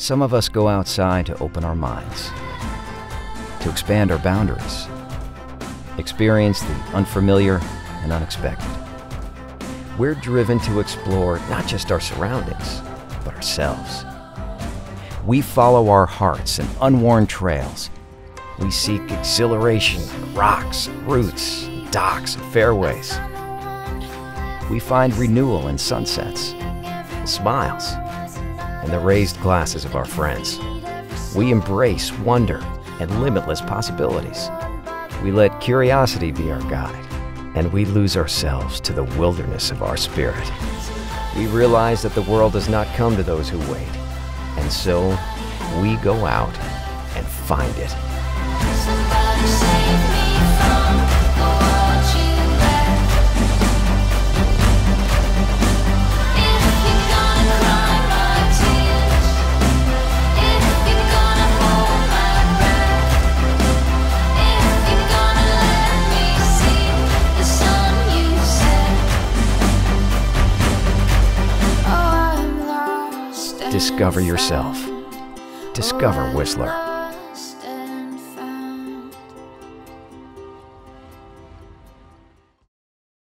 Some of us go outside to open our minds, to expand our boundaries, experience the unfamiliar and unexpected. We're driven to explore not just our surroundings, but ourselves. We follow our hearts and unworn trails. We seek exhilaration in rocks, roots, docks, and fairways. We find renewal in sunsets, smiles, and the raised glasses of our friends. We embrace wonder and limitless possibilities. We let curiosity be our guide, and we lose ourselves to the wilderness of our spirit. We realize that the world does not come to those who wait, and so we go out and find it. Discover yourself. Discover Whistler.